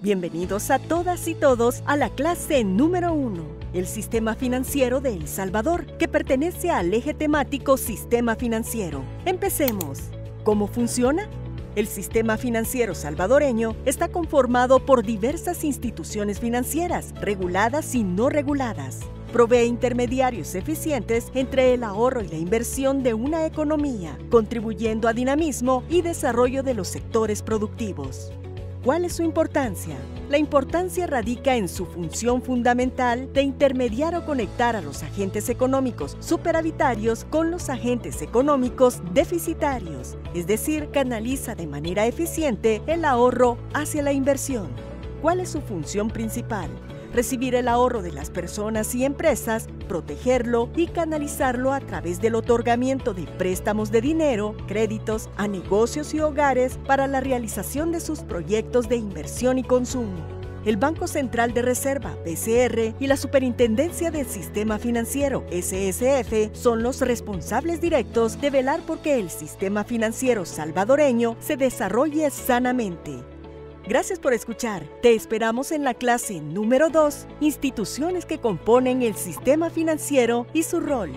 Bienvenidos a todas y todos a la clase número 1, el sistema financiero de El Salvador, que pertenece al eje temático Sistema Financiero. Empecemos. ¿Cómo funciona? El sistema financiero salvadoreño está conformado por diversas instituciones financieras, reguladas y no reguladas. Provee intermediarios eficientes entre el ahorro y la inversión de una economía, contribuyendo a dinamismo y desarrollo de los sectores productivos. ¿Cuál es su importancia? La importancia radica en su función fundamental de intermediar o conectar a los agentes económicos superavitarios con los agentes económicos deficitarios, es decir, canaliza de manera eficiente el ahorro hacia la inversión. ¿Cuál es su función principal? Recibir el ahorro de las personas y empresas, protegerlo y canalizarlo a través del otorgamiento de préstamos de dinero, créditos a negocios y hogares para la realización de sus proyectos de inversión y consumo. El Banco Central de Reserva, BCR, y la Superintendencia del Sistema Financiero, SSF, son los responsables directos de velar porque el sistema financiero salvadoreño se desarrolle sanamente. Gracias por escuchar. Te esperamos en la clase número 2, instituciones que componen el sistema financiero y su rol.